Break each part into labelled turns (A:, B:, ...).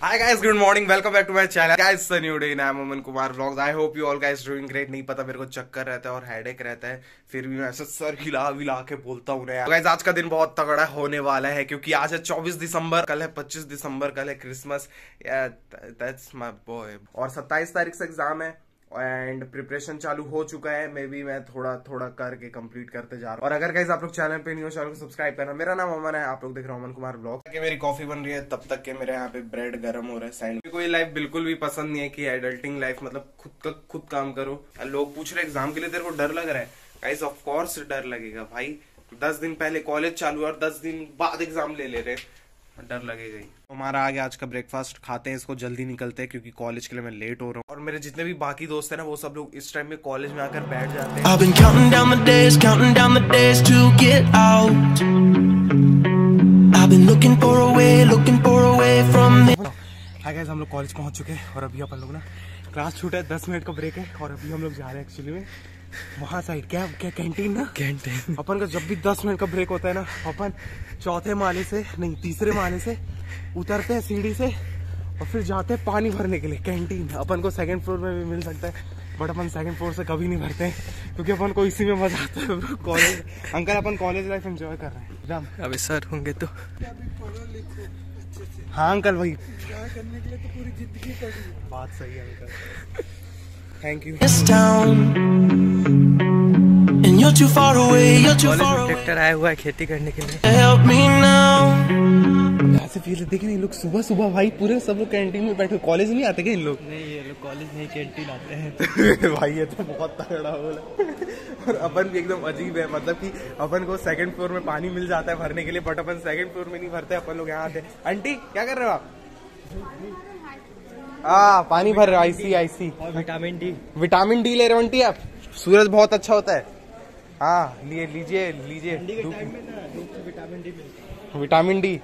A: Hi guys, good morning. Welcome back to my channel. Guys, it's a new day. I'm Aman Kumar Vlogs. I hope you all guys doing great. नहीं पता मेरे को चक्कर रहता है और headache रहता है फिर भी मैं ऐसे सर हिला विला के बोलता हूँ ना गाइस आज का दिन बहुत तगड़ा होने वाला है क्योंकि आज है 24 दिसंबर कल है 25 दिसंबर कल है क्रिसमस दैट्स माय बॉय और 27 तारीख से एग्ज़ाम है एंड प्रिपरेशन चालू हो चुका है। मे बी मैं थोड़ा थोड़ा करके कंप्लीट करते जा रहा हूँ। और अगर गाइज़ आप लोग चैनल पे नहीं हो चैनल को सब्सक्राइब करना। मेरा नाम अमन है। आप लोग देख रहे हो अमन कुमार ब्लॉग कि मेरी कॉफ़ी बन रही है, तब तक के मेरे यहाँ पे ब्रेड गर्म हो रहा है। साइड कोई लाइफ बिल्कुल भी पसंद नहीं है कि एडल्टिंग लाइफ मतलब खुद का, खुद काम करो। लोग पूछ रहे एग्ज़ाम के लिए, तेरे को डर लग रहा है? गाइज़ ऑफकोर्स डर लगेगा भाई। दस दिन पहले कॉलेज चालू है और दस दिन बाद एग्ज़ाम ले ले रहे डर लगेगा हमारा आगे आज का ब्रेकफास्ट खाते हैं इसको, जल्दी निकलते हैं, क्योंकि कॉलेज के लिए मैं लेट हो रहा हूँ। और मेरे जितने भी बाकी दोस्त हैं ना वो सब लोग इस टाइम में कॉलेज में आकर बैठ जाते हैं।
B: I've been counting down the days, counting down the days to get out. I've been looking for a way, looking for a way from this.
A: Hi guys हम लोग कॉलेज पहुँच चुके हैं और अभी अपन लोग ना क्लास छूटा है दस मिनट का ब्रेक है और अभी हम लोग जा रहे हैं एक्चुअली में। वहाँ साइड क्या क्या कैंटीन ना? कैंटीन अपन का जब भी दस मिनट का ब्रेक होता है ना अपन चौथे माले से नहीं तीसरे माले से उतरते हैं सीढ़ी से। और फिर जाते हैं पानी भरने के लिए कैंटीन अपन को सेकंड फ्लोर में भी मिल सकता है बट अपन सेकंड फ्लोर से कभी नहीं भरते हैं क्योंकि अपन को इसी में मज़ा आता है कॉलेज अंकल अपन कॉलेज लाइफ एंजॉय कर रहे हैं। राम
C: अभी सर होंगे तो।
A: हाँ अंकल भाई करने के लिए तो पूरी ज़िंदगी बात सही है uncle. Thank you
B: this you're too far away, you're too far away.
C: Tractor आया हुआ है खेती करने के लिए।
A: से फील देखे नहीं लोग सुबह सुबह भाई पूरे सब लोग कैंटीन में बैठे कॉलेज नहीं आते क्या इन लोग?
C: नहीं ये लोग कॉलेज नहीं कैंटीन आते हैं।
A: भाई ये तो बहुत तगड़ा बोला। और अपन भी एकदम अजीब है मतलब कि अपन को सेकंड फ्लोर में पानी मिल जाता है भरने के लिए बट अपन सेकंड फ्लोर में नहीं भरते अपन लोग यहाँ आते आंटी क्या कर रहे हो आप? आ पानी भर रहे हो आईसी आईसी
C: और विटामिन डी
A: विटामिन डी ले रहे हो आंटी आप? सूरज बहुत अच्छा होता है। हाँ लिए लीजिए लीजिए।
C: Vitamin D
A: vitamin D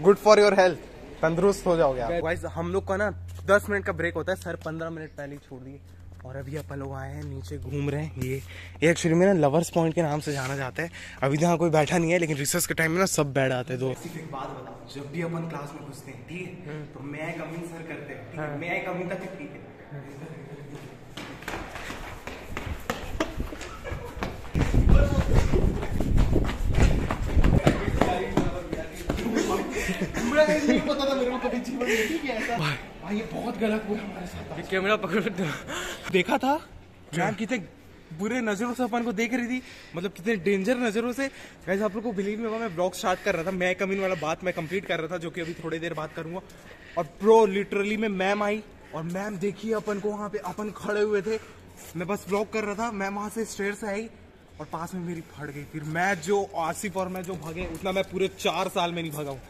A: good for your health तंदुरुस्त हो जाओगे आप। गाइस हम लोग का ना दस मिनट का ब्रेक होता है। सर पंद्रह मिनट पहले ही छोड़ दिए। और अभी अपन लोग आए हैं नीचे घूम रहे हैं। ये ये एक्चुअली में ना लवर्स पॉइंट के नाम से जाना जाता है। अभी तो यहाँ कोई बैठा नहीं है लेकिन रिसर्च के टाइम में ना सब बैठ आते हैं दो। एक बात बताओ जब भी अपन क्लास में घुसते हैं ठीक है? तो मैं कमिंग सर करते हैं मैं कमिंग तक ठीक है नहीं पता था मेरे को कभी जीवन में ठीक है ऐसा। भाई। ये बहुत गलत हुआ हमारे साथ।
C: कैमरा पकड़ो
A: देखा था? मैम कितने बुरे नज़रों से अपन को देख रही थी। मतलब कितने डेंजर नज़रों से। वैसे आप लोग को बिलीव नहीं होगा मैं ब्लॉग स्टार्ट कर रहा था। मैं कमिन वाला बात मैं कंप्लीट कर रहा था जो कि अभी थोड़ी देर बात करूँगा। और प्रो लिटरली में मैम आई। और मैम देखिए अपन को वहाँ पे अपन खड़े हुए थे। मैं बस ब्लॉग कर रहा था मैम वहाँ से स्टेयर से आई। और पास में मेरी फट गई। फिर मैं जो आसिफ और मैं जो भगे उतना मैं पूरे चार साल में नहीं भगा हूँ।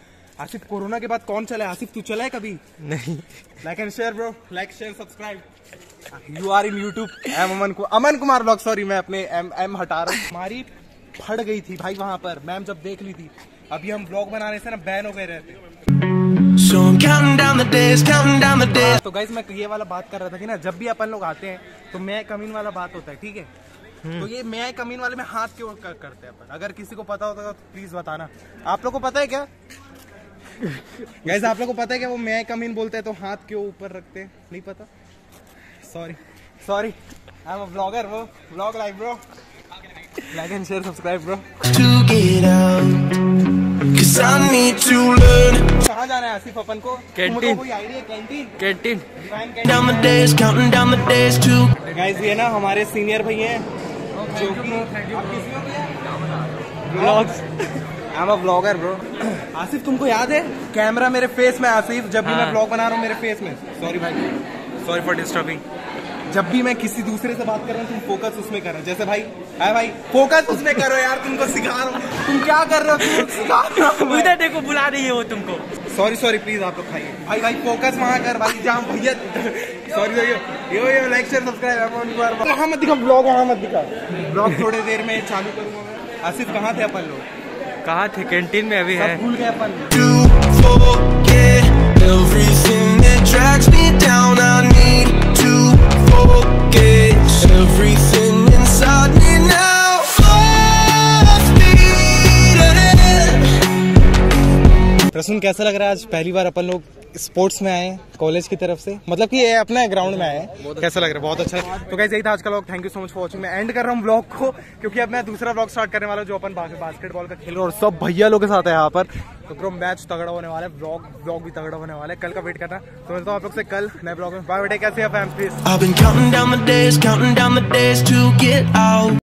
A: आसिफ कोरोना के बाद कौन चला है? आसिफ तू चला है कभी?
C: नहीं।
A: Like and share bro like share subscribe you are in YouTube M Aman Kumar Aman Kumar blog sorry मैं अपने एम एम हटा रहा हूँ। हमारी फट गई थी भाई वहाँ पर। मैम जब देख ली थी अभी हम ब्लॉग बनाने से ना बैन हो गए रहते
B: So I'm counting down the days, counting down the days.
A: तो गाइज़ मैं ये वाला बात कर रहा था कि ना जब भी अपन लोग आते हैं तो मैं कमीन वाला बात होता है ठीक है? तो ये मैं कमीन वाले में हाथ क्यों कर, करते हैं अपन? अगर किसी को पता होता तो प्लीज़ बताना। आप लोग को पता है क्या? गाइज़ आप लोग को पता है क्या वो मैं कमीन बोलते हैं तो हाथ क्यों ऊपर रखते हैं? नहीं पता? Sorry sorry I am a blogger bro blog live bro like and share subscribe bro
B: To get out. Cause I need to learn.
A: कहाँ जाना है आसिफ अपन को?
C: कैंटीन।
A: कोई आइडिया कैंटीन
C: कैंटीन
A: गाइस ये ना हमारे सीनियर भाई हैं जो कि आप किसी में भैया
C: blogs
A: I am a blogger bro Asif तुमको याद है? कैमरा मेरे फेस में आसिफ। जब भी मैं
C: हाँ।
A: ब्लॉग बना रहा हूँ मेरे फेस में। सॉरी भाई। सॉरी फॉर डिस्टर्बिंग जब भी मैं किसी दूसरे से बात कर रहा हूँ तुम फोकस उसमें करो। जैसे भाई है भाई फोकस उसमें करो यार तुमको सिखा रहा हूँ। तुम क्या कर रहे हो? तुम सिखा रहा हूँ
C: उधर देखो बुला रही है वो तुमको।
A: सॉरी सॉरी प्लीज़ आप लोग खाइए। भाई भाई फोकस वहाँ कर भाई जहाँ भैया। Sorry yo yo yo like share subscribe वहाँ मत दिखा ब्लॉग वहाँ मत दिखा ब्लॉग थोड़ी देर में चालू करूँगा मैं। आसिफ कहाँ थे अपन लोग?
C: कहाँ थे? कैंटीन में अभी है।
A: सब भूल गए अपन। अर्जुन कैसा लग रहा है आज? पहली बार अपन लोग स्पोर्ट्स में आए कॉलेज की तरफ़ से। मतलब कि ये अपने ग्राउंड में आए कैसा लग रहा है बहुत अच्छा तो कैसे यही था आज का vlog thank you so much for watching मैं एंड कर रहा हूँ व्लॉग को क्योंकि अब मैं दूसरा ब्लॉग स्टार्ट करने वाला हूँ जो अपन बास्केटबॉल का खेल रहा हूँ और सब भैया लोग के साथ है यहाँ पर। तो ब्रो मैच तगड़ा होने वाला है व्लॉग व्लॉग भी तगड़ा होने वाला है। कल का वेट करना। तो मिलता हूँ आप लोग से कल नए ब्लॉग में। बाय बेटे कैसे हैं